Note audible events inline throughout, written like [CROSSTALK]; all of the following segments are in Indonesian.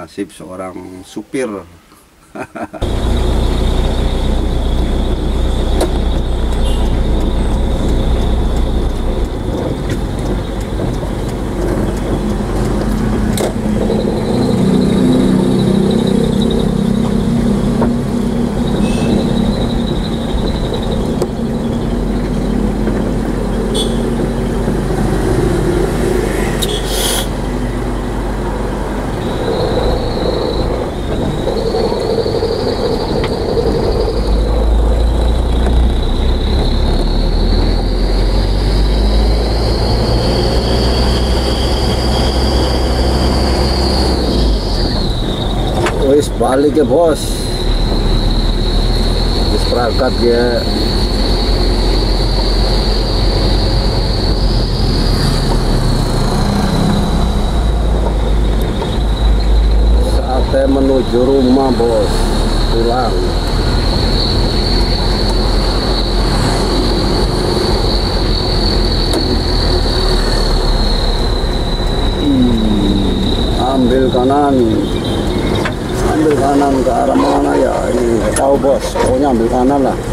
nasib seorang supir. [LAUGHS] balik ya bos. Wis berangkat ya. Saatnya menuju rumah bos. Pulang. 没他那了。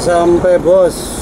Sampai bos